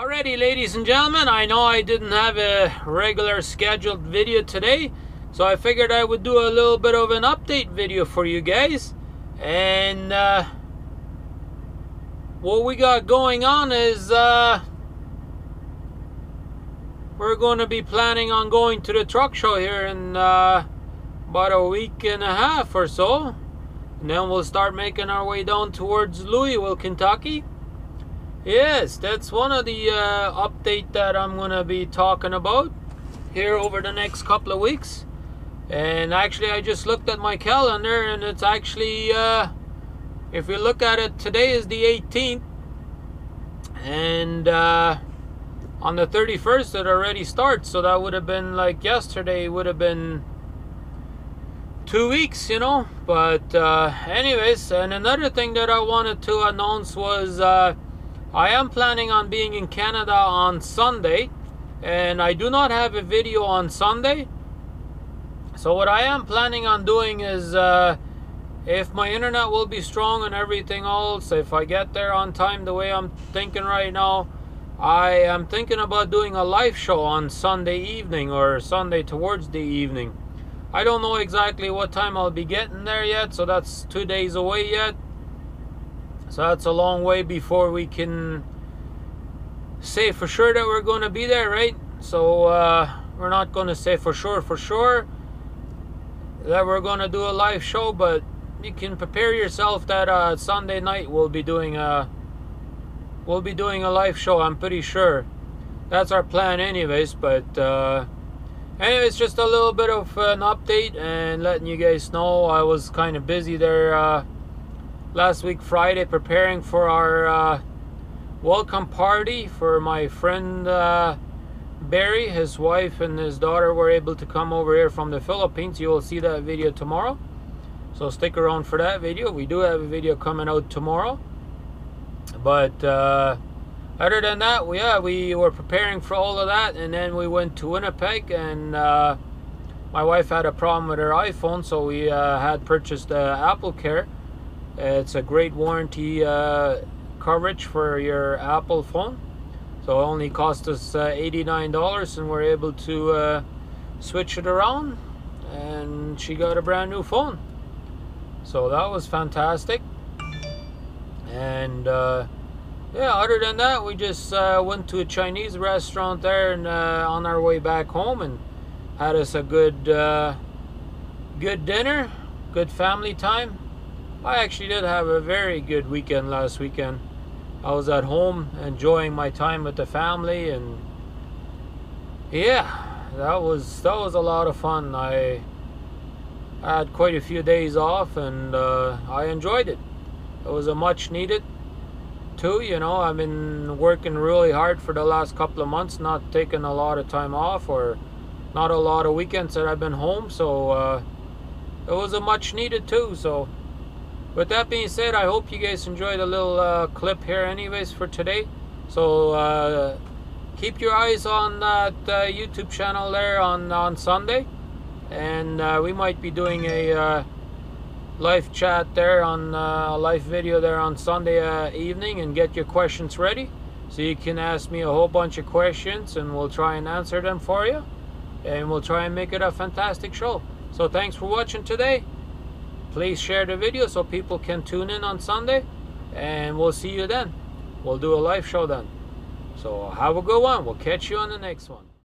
Alrighty, ladies and gentlemen, I know I didn't have a regular scheduled video today, so I figured I would do a little bit of an update video for you guys. And uh, what we got going on is uh, we're going to be planning on going to the truck show here in uh, about a week and a half or so. And then we'll start making our way down towards Louisville, Kentucky. Yes, that's one of the uh, update that I'm going to be talking about here over the next couple of weeks. And actually, I just looked at my calendar and it's actually, uh, if you look at it, today is the 18th. And uh, on the 31st, it already starts. So that would have been like yesterday, would have been two weeks, you know. But, uh, anyways, and another thing that I wanted to announce was uh, I am planning on being in Canada on Sunday and I do not have a video on Sunday. So what I am planning on doing is uh, if my internet will be strong and everything else, if I get there on time the way I'm thinking right now, I am thinking about doing a live show on Sunday evening or Sunday towards the evening. I don't know exactly what time I'll be getting there yet, so that's two days away yet. So that's a long way before we can say for sure that we're going to be there, right? So uh, we're not going to say for sure, for sure that we're going to do a live show, but you can prepare yourself that uh, Sunday night we'll be doing a we'll be doing a live show. I'm pretty sure that's our plan, anyways. But uh, anyways, just a little bit of an update and letting you guys know I was kind of busy there. Uh, last week Friday preparing for our uh, welcome party for my friend uh, Barry. His wife and his daughter were able to come over here from the Philippines. You will see that video tomorrow. So stick around for that video. We do have a video coming out tomorrow. But uh, other than that, we, yeah, we were preparing for all of that. And then we went to Winnipeg and uh, my wife had a problem with her iPhone. So we uh, had purchased Apple Care it's a great warranty uh, coverage for your Apple phone. So it only cost us uh, $89 and we're able to uh, switch it around and she got a brand new phone. So that was fantastic. And uh, yeah, other than that, we just uh, went to a Chinese restaurant there and uh, on our way back home and had us a good, good dinner, good family time I actually did have a very good weekend last weekend. I was at home enjoying my time with the family and yeah, that was that was a lot of fun. I had quite a few days off and uh, I enjoyed it. It was a much needed too, you know. I've been working really hard for the last couple of months, not taking a lot of time off or not a lot of weekends that I've been home, so uh, it was a much needed too. So with that being said i hope you guys enjoyed a little uh, clip here anyways for today. So uh, keep your eyes on that uh, youtube channel there on on sunday. And uh, we might be doing a uh, live chat there on uh, a live video there on sunday evening and get your questions ready. So you can ask me a whole bunch of questions and we'll try and answer them for you. And we'll try and make it a fantastic show. So thanks for watching today please share the video so people can tune in on Sunday and we'll see you then. We'll do a live show then. So have a good one. We'll catch you on the next one.